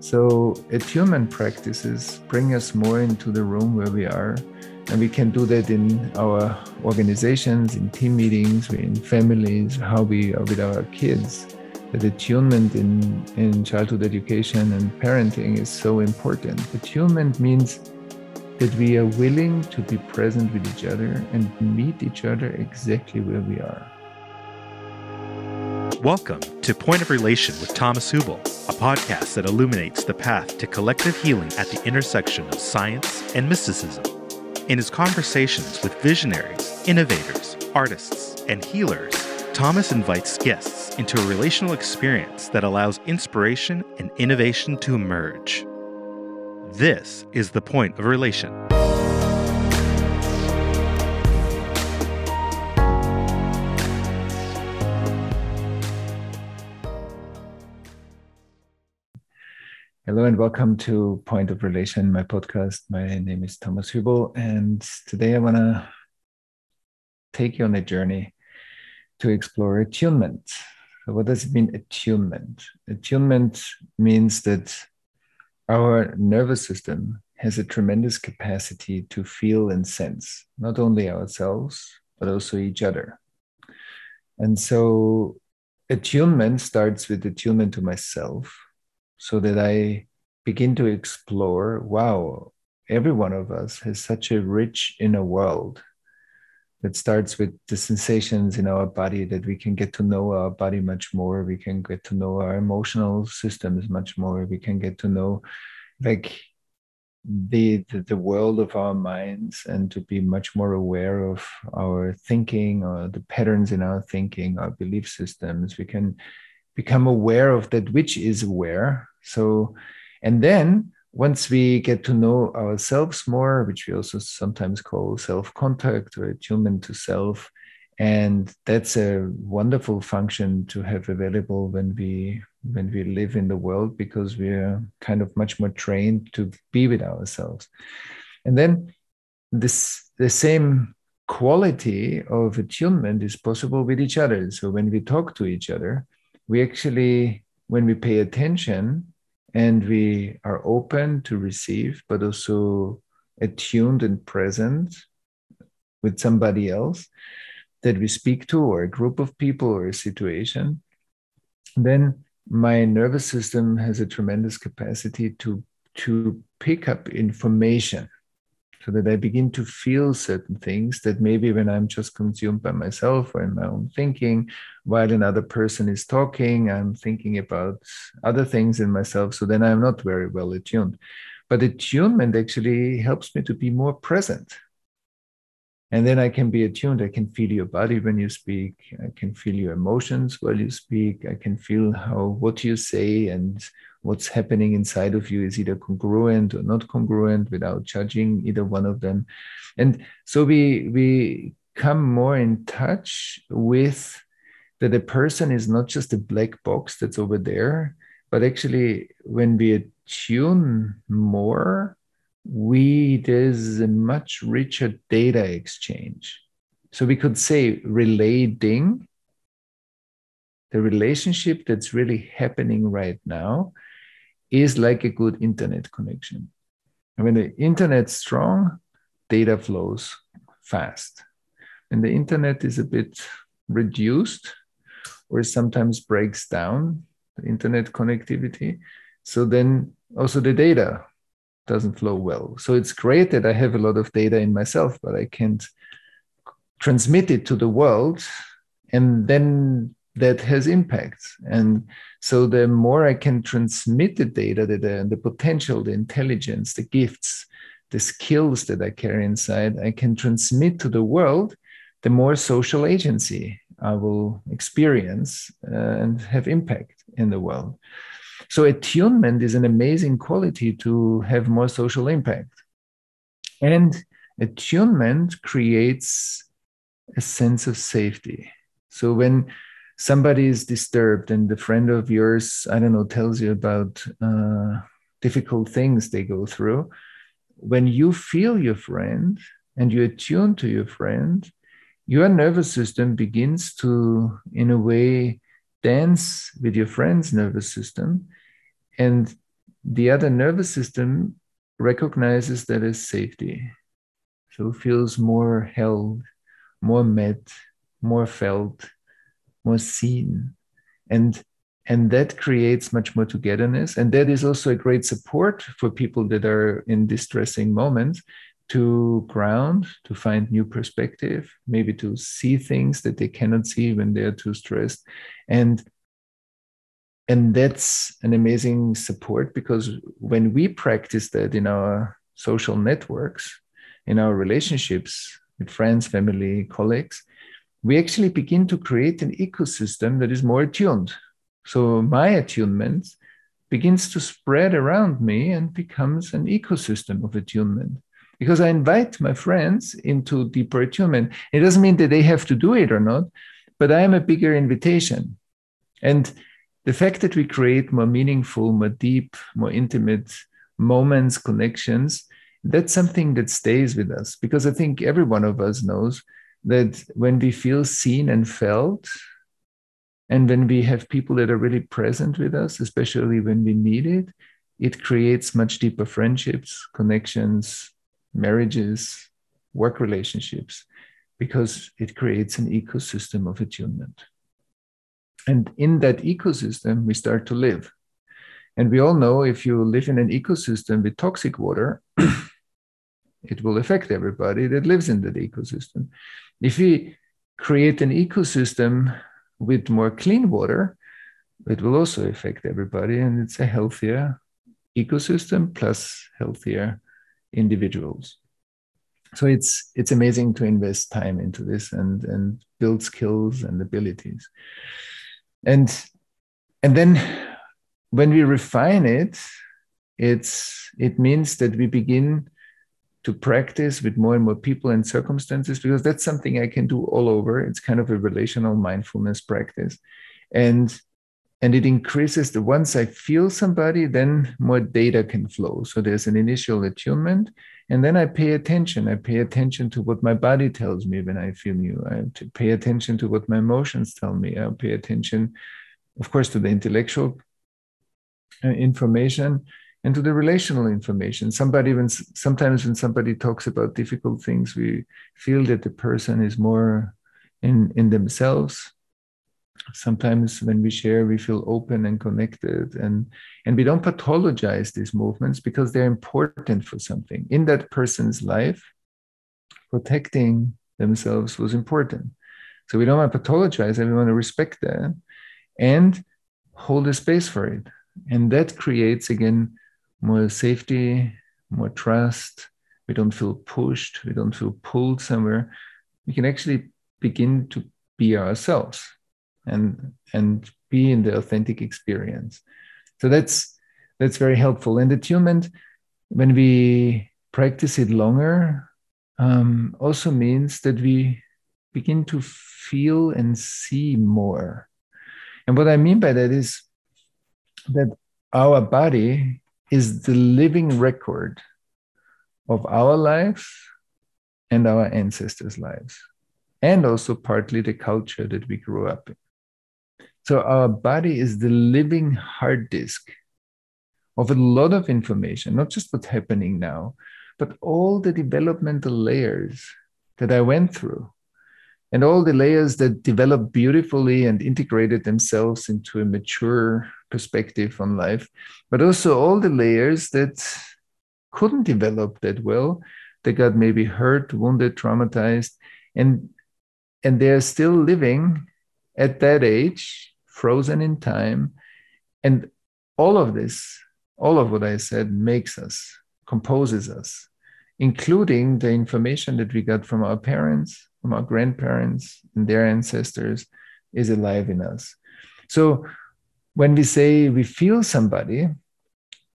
So, attunement practices bring us more into the room where we are. And we can do that in our organizations, in team meetings, in families, how we are with our kids. That attunement in, in childhood education and parenting is so important. Attunement means that we are willing to be present with each other and meet each other exactly where we are. Welcome to Point of Relation with Thomas Hübl, a podcast that illuminates the path to collective healing at the intersection of science and mysticism. In his conversations with visionaries, innovators, artists, and healers, Thomas invites guests into a relational experience that allows inspiration and innovation to emerge. This is the Point of Relation. Hello and welcome to Point of Relation, my podcast. My name is Thomas Hübl, and today I want to take you on a journey to explore attunement. So what does it mean, attunement? Attunement means that our nervous system has a tremendous capacity to feel and sense not only ourselves, but also each other. And so attunement starts with attunement to myself so that I begin to explore wow, every one of us has such a rich inner world that starts with the sensations in our body that we can get to know our body much more. We can get to know our emotional systems much more. We can get to know like the, the, the world of our minds and to be much more aware of our thinking or the patterns in our thinking, our belief systems. We can become aware of that which is aware so, and then once we get to know ourselves more, which we also sometimes call self contact or attunement to self, and that's a wonderful function to have available when we when we live in the world because we're kind of much more trained to be with ourselves. And then this the same quality of attunement is possible with each other. So when we talk to each other we actually when we pay attention and we are open to receive, but also attuned and present with somebody else that we speak to, or a group of people, or a situation, then my nervous system has a tremendous capacity to, to pick up information so that I begin to feel certain things that maybe when I'm just consumed by myself or in my own thinking, while another person is talking, I'm thinking about other things in myself. So then I'm not very well attuned. But attunement actually helps me to be more present. And then I can be attuned. I can feel your body when you speak. I can feel your emotions while you speak. I can feel how what you say and what's happening inside of you is either congruent or not congruent without judging either one of them and so we we come more in touch with that a person is not just a black box that's over there but actually when we attune more we there's a much richer data exchange so we could say relating the relationship that's really happening right now is like a good internet connection. And when the internet's strong, data flows fast. And the internet is a bit reduced or sometimes breaks down the internet connectivity. So then also the data doesn't flow well. So it's great that I have a lot of data in myself, but I can't transmit it to the world. And then that has impact. And so the more I can transmit the data, the, the, the potential, the intelligence, the gifts, the skills that I carry inside, I can transmit to the world, the more social agency I will experience uh, and have impact in the world. So attunement is an amazing quality to have more social impact. And attunement creates a sense of safety. So when somebody is disturbed and the friend of yours i don't know tells you about uh, difficult things they go through when you feel your friend and you attune to your friend your nervous system begins to in a way dance with your friend's nervous system and the other nervous system recognizes that as safety. So feels more held, more met, more felt, more seen. And and that creates much more togetherness and that is also a great support for people that are in distressing moments to ground to find new perspective maybe to see things that they cannot see when they're too stressed and and that's an amazing support because when we practice that in our social networks in our relationships with friends family colleagues we actually begin to create an ecosystem that is more attuned so my attunement begins to spread around me and becomes an ecosystem of attunement because I invite my friends into deeper attunement. It doesn't mean that they have to do it or not, but I am a bigger invitation. And the fact that we create more meaningful, more deep, more intimate moments, connections, that's something that stays with us because I think every one of us knows that when we feel seen and felt, and when we have people that are really present with us, especially when we need it, it creates much deeper friendships, connections, marriages, work relationships, because it creates an ecosystem of attunement. And in that ecosystem, we start to live. And we all know if you live in an ecosystem with toxic water, it will affect everybody that lives in that ecosystem. If we create an ecosystem with more clean water, it will also affect everybody, and it's a healthier ecosystem plus healthier individuals. So it's it's amazing to invest time into this and and build skills and abilities. And and then when we refine it, it's it means that we begin to practice with more and more people and circumstances because that's something I can do all over. It's kind of a relational mindfulness practice. And and it increases the once I feel somebody, then more data can flow. So there's an initial attunement, and then I pay attention. I pay attention to what my body tells me when I feel new. I pay attention to what my emotions tell me. I pay attention, of course, to the intellectual uh, information, and to the relational information. Somebody, when sometimes when somebody talks about difficult things, we feel that the person is more in in themselves. Sometimes when we share, we feel open and connected, and and we don't pathologize these movements because they're important for something in that person's life. Protecting themselves was important, so we don't want to pathologize, and we want to respect that, and hold a space for it, and that creates again more safety, more trust. We don't feel pushed, we don't feel pulled somewhere. We can actually begin to be ourselves and and be in the authentic experience. So that's that's very helpful. And attunement, when we practice it longer, um, also means that we begin to feel and see more. And what I mean by that is that our body is the living record of our lives and our ancestors' lives, and also partly the culture that we grew up in. So, our body is the living hard disk of a lot of information, not just what's happening now, but all the developmental layers that I went through and all the layers that developed beautifully and integrated themselves into a mature perspective on life, but also all the layers that couldn't develop that well. They got maybe hurt, wounded, traumatized, and and they're still living at that age, frozen in time. And all of this, all of what I said, makes us, composes us, including the information that we got from our parents, from our grandparents, and their ancestors, is alive in us. So when we say we feel somebody,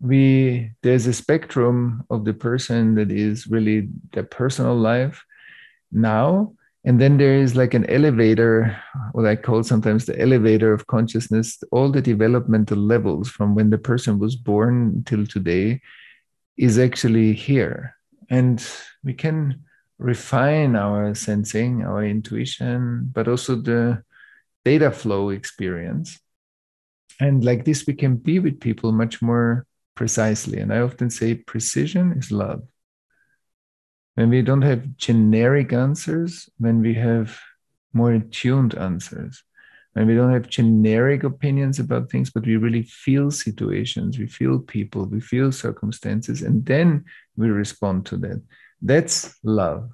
we there's a spectrum of the person that is really their personal life now and then there is like an elevator what i call sometimes the elevator of consciousness all the developmental levels from when the person was born till today is actually here and we can refine our sensing our intuition but also the data flow experience and like this we can be with people much more precisely. And I often say precision is love. When we don't have generic answers, when we have more attuned answers, when we don't have generic opinions about things, but we really feel situations, we feel people, we feel circumstances, and then we respond to that. That's love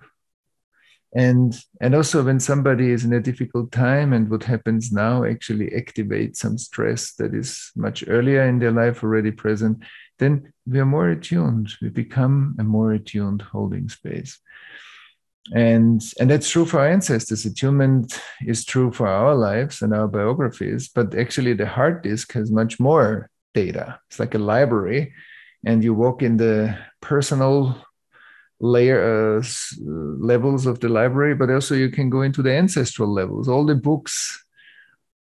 and and also when somebody is in a difficult time and what happens now actually activates some stress that is much earlier in their life already present then we are more attuned. We become a more attuned holding space. And and that's true for our ancestors. Attunement is true for our lives and our biographies but actually the hard disk has much more data. It's like a library and you walk in the personal layer uh, levels of the library, but also you can go into the ancestral levels. All the books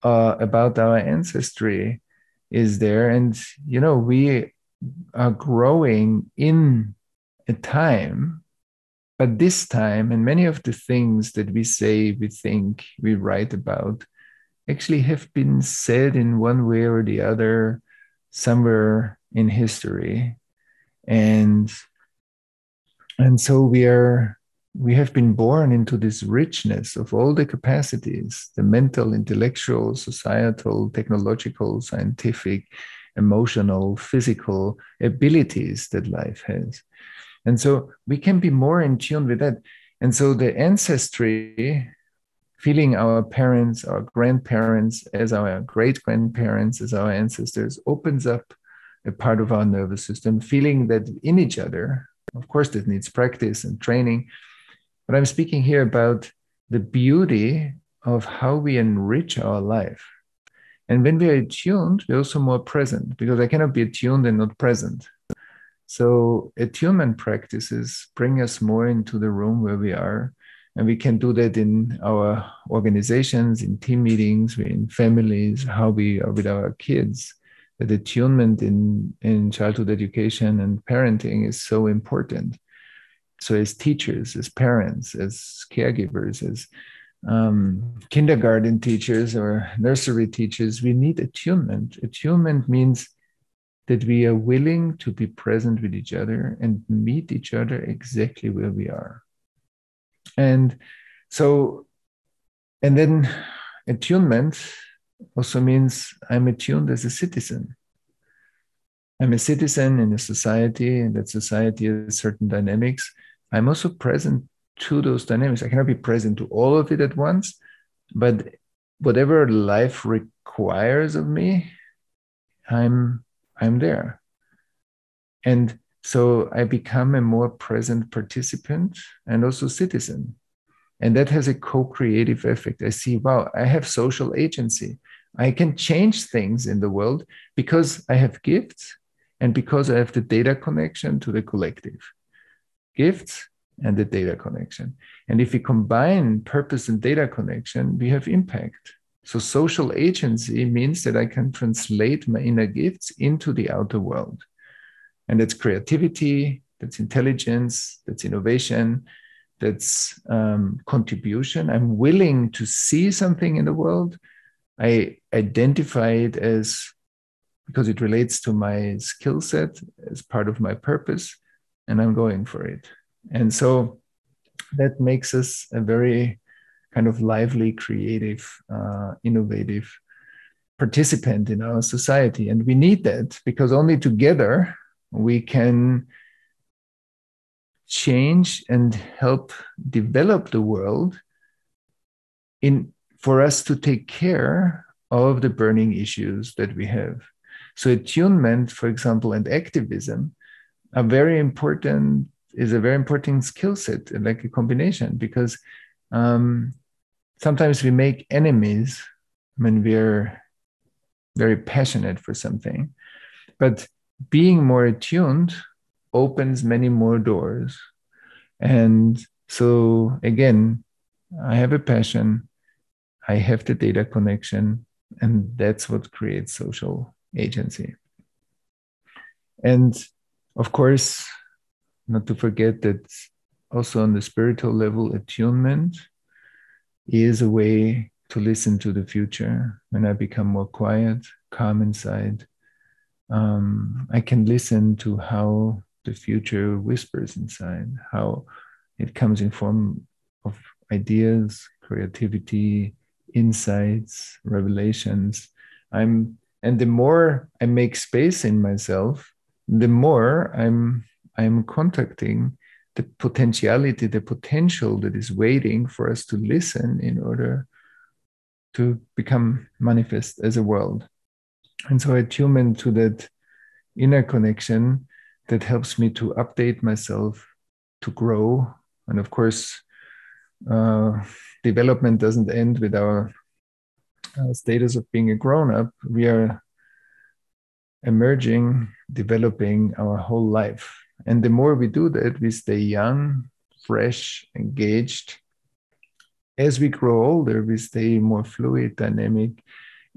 uh, about our ancestry is there, and you know we are growing in a time, but this time, and many of the things that we say, we think, we write about, actually have been said in one way or the other somewhere in history, and and so we are we have been born into this richness of all the capacities the mental intellectual societal technological scientific emotional physical abilities that life has and so we can be more in tune with that and so the ancestry feeling our parents our grandparents as our great grandparents as our ancestors opens up a part of our nervous system feeling that in each other of course, that needs practice and training. But I'm speaking here about the beauty of how we enrich our life. And when we are attuned, we're also more present because I cannot be attuned and not present. So, attunement practices bring us more into the room where we are. And we can do that in our organizations, in team meetings, in families, how we are with our kids that attunement in, in childhood education and parenting is so important. So, as teachers, as parents, as caregivers, as um, kindergarten teachers or nursery teachers, we need attunement. Attunement means that we are willing to be present with each other and meet each other exactly where we are. And so, and then attunement also means I'm attuned as a citizen. I'm a citizen in a society, and that society has certain dynamics. I'm also present to those dynamics. I cannot be present to all of it at once, but whatever life requires of me, I'm I'm there. And so I become a more present participant and also citizen. And that has a co creative effect. I see, wow, I have social agency. I can change things in the world because I have gifts and because I have the data connection to the collective. Gifts and the data connection. And if we combine purpose and data connection, we have impact. So social agency means that I can translate my inner gifts into the outer world. And that's creativity, that's intelligence, that's innovation, that's um, contribution. I'm willing to see something in the world I identify it as because it relates to my skill set as part of my purpose, and I'm going for it. And so that makes us a very kind of lively, creative, uh, innovative participant in our society. And we need that because only together we can change and help develop the world in for us to take care of the burning issues that we have. So attunement, for example, and activism are very important, is a very important skill set, like a combination, because um, sometimes we make enemies when we're very passionate for something. But being more attuned opens many more doors. And so again, I have a passion. I have the data connection, and that's what creates social agency. And of course, not to forget that also on the spiritual level, attunement is a way to listen to the future. When I become more quiet, calm inside, um, I can listen to how the future whispers inside, how it comes in form of ideas, creativity, insights, revelations. I'm and the more I make space in myself, the more I'm I'm contacting the potentiality, the potential that is waiting for us to listen in order to become manifest as a world. And so I tune into that inner connection that helps me to update myself, to grow. And of course, uh, development doesn't end with our uh, status of being a grown up. We are emerging, developing our whole life. And the more we do that, we stay young, fresh, engaged. As we grow older, we stay more fluid, dynamic,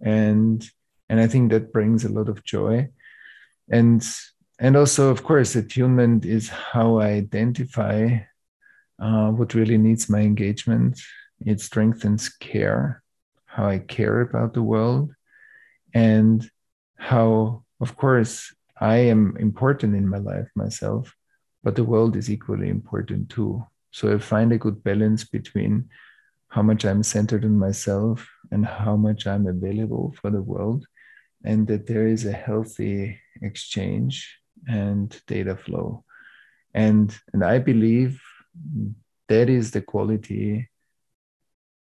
and and I think that brings a lot of joy. And and also, of course, attunement is how I identify uh, what really needs my engagement. It strengthens care, how I care about the world, and how, of course, I am important in my life myself, but the world is equally important too. So I find a good balance between how much I'm centered on myself and how much I'm available for the world, and that there is a healthy exchange and data flow. And, and I believe that is the quality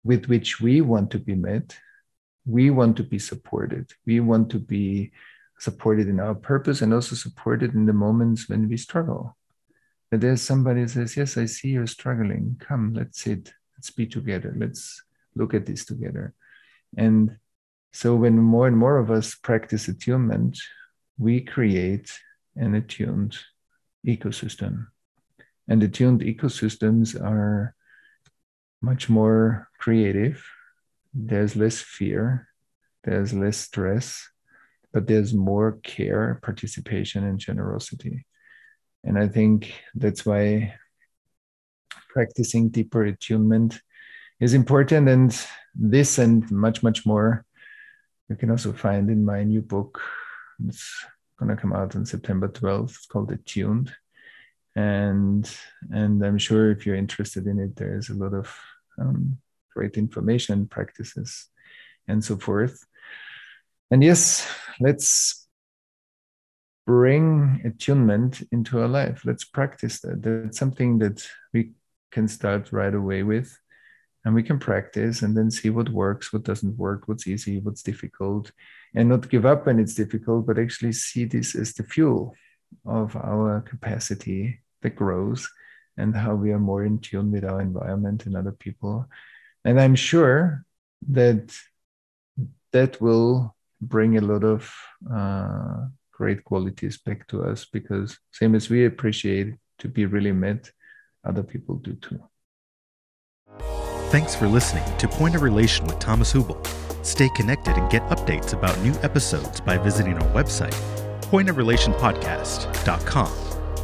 with which we want to be met. We want to be supported. We want to be supported in our purpose and also supported in the moments when we struggle. That there's somebody who says, Yes, I see you're struggling. Come, let's sit. Let's be together. Let's look at this together. And so, when more and more of us practice attunement, we create an attuned ecosystem. And attuned ecosystems are much more creative. There's less fear, there's less stress, but there's more care, participation, and generosity. And I think that's why practicing deeper attunement is important. And this and much, much more you can also find in my new book. It's going to come out on September 12th. It's called Attuned. And, and I'm sure if you're interested in it, there's a lot of um, great information, practices, and so forth. And yes, let's bring attunement into our life. Let's practice that. That's something that we can start right away with. And we can practice and then see what works, what doesn't work, what's easy, what's difficult, and not give up when it's difficult, but actually see this as the fuel of our capacity that grows and how we are more in tune with our environment and other people. And I'm sure that that will bring a lot of uh, great qualities back to us because, same as we appreciate to be really met, other people do too. Thanks for listening to Point of Relation with Thomas Hübl. Stay connected and get updates about new episodes by visiting our website, pointofrelationpodcast.com,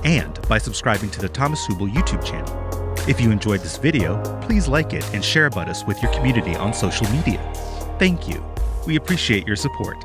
and by subscribing to the Thomas Hübl YouTube channel. If you enjoyed this video, please like it and share about us with your community on social media. Thank you. We appreciate your support.